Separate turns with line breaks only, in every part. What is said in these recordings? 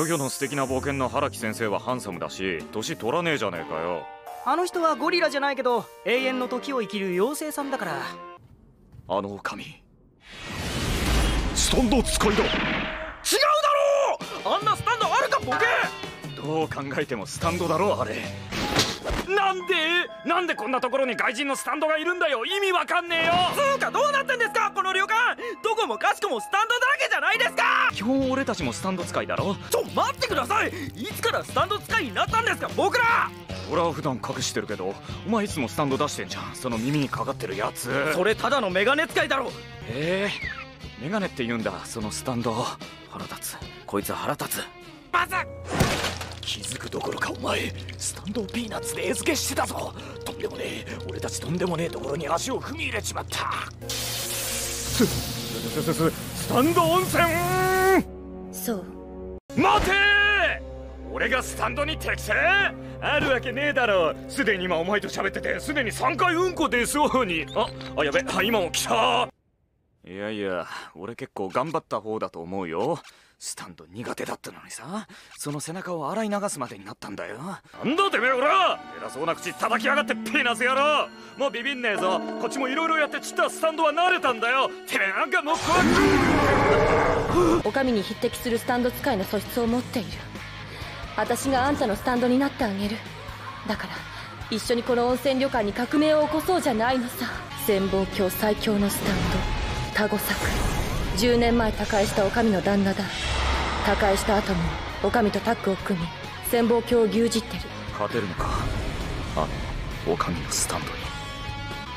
漁業の素敵な冒険の原木先生はハンサムだし年取らねえじゃねえかよ。
あの人はゴリラじゃないけど永遠の時を生きる妖精さんだから。
あの狼。スタンド使いだ。違うだろう！あんなスタンドあるかボケ！どう考えてもスタンドだろうあれ。なんで？なんでこんなところに外人のスタンドがいるんだよ？意味わかんねえよ！
つうかどうなってんですか？この旅館！どこもかしこもスタンドだらけじゃないですか！
基本俺たちもスタンド使いだろ？
ちょ待ってください！いつからスタンド使いになったんですか僕ら！
俺は普段隠してるけどお前いつもスタンド出してんじゃん。その耳にかかってるやつ。
それただのメガネ使いだろ！
ええー、メガネって言うんだそのスタンド。腹立つ。こいつ腹立つ。
バズ
気づくどころかお前スタンドをピーナッツで餌付けしてたぞ。とんでもねえ。俺たちとんでもねえところに足を踏み入れちまった。ススススタンド温泉
そう。
待て俺がスタンドに適正？あるわけねえだろすでに今お前と喋っててすでに3回うんこ出そうに。ああやべ今も来たいやいや俺結構頑張った方だと思うよ。スタンド苦手だったのにさ。その背中を洗い流すまでになったんだよ。なんだてめえ俺は偉そうな口叩きやがってピーナス野郎！もうビビんねえぞ。こっちも色々やってちったスタンドは慣れたんだよ。てめえなんかもう怖く。
お上に匹敵するスタンド使いの素質を持っている。私があんたのスタンドになってあげる。だから一緒にこの温泉旅館に革命を起こそうじゃないのさ。潜望鏡最強のスタンド。田吾作10年前他界した女将の旦那だ。他界した後も女将とタッグを組み潜望鏡を牛耳ってる。
勝てるのか？あの女将のスタンドに。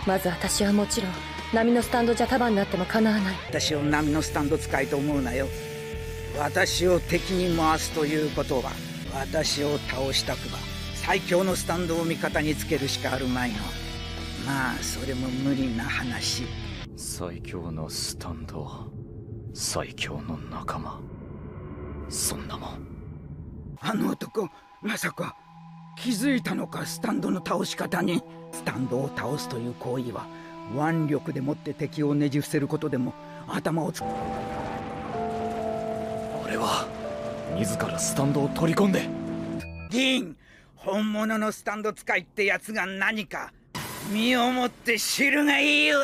まず私はもちろん波のスタンドじゃ束になってもかなわない。
私を波のスタンド使いと思うなよ。私を敵に回すということは私を倒したくば最強のスタンドを味方につけるしかあるまいの。まあそれも無理な話。
最強のスタンド最強の仲間。そんなもん。
あの男まさか気づいたのかスタンドの倒し方に。スタンドを倒すという行為は腕力でもって敵をねじ伏せることでも頭をつ
俺は自らスタンドを取り込んで。
ディーン本物のスタンド使いってやつが何か身をもって知るがいいわ。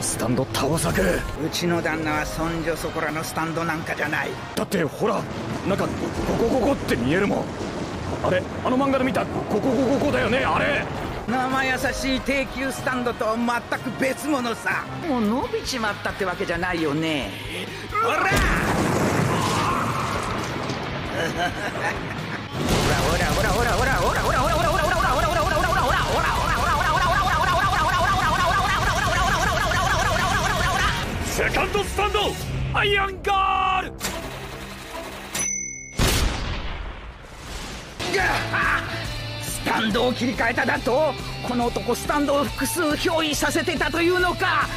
のスタンド倒さく
うちの旦那はそんじょそこらのスタンドなんかじゃない。
だってほらなんかここここって見えるもん。あれあの漫画で見た？ここここここだよね？あれ。
生優しい低級スタンドと全く別物さ。もう伸びちまったってわけじゃないよね。ほら！
セカンドスタンドアイアンガール。
スタンドを切り替えただとこの男スタンドを複数憑依させてたというのか。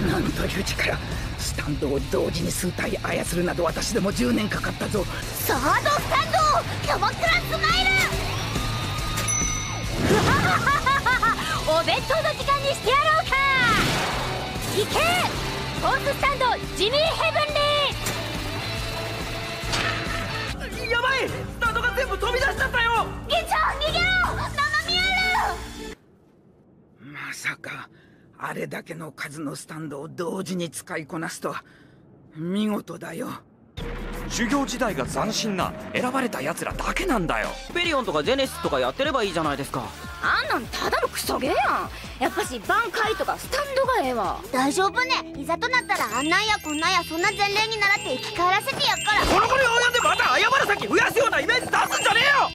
んなんという力。スタンドを同時に数体操るなど私でも10年かかったぞ。
サードスタンドキャバクラスマイル。お弁当の時間にしてやろうか。行けフォーススタンドジミーヘブンリ
やばい!スタンドが全部飛び出しちゃったよ!
ー議長逃げろ生ミアル
まさかあれだけの数のスタンドを同時に使いこなすとは。見事だよ!
修行時代が斬新な選ばれた奴らだけなんだよ!
ペリオンとかジェネシスとかやってればいいじゃないですか
あんなんただのクソゲーやん。やっぱし挽回とかスタンドがええわ。大丈夫ね。いざとなったらあんなんやこんなんやそんな前例に習って生き返らせてやっから。
この子に及んでまた謝る先増やすようなイメージ出すんじゃねえよ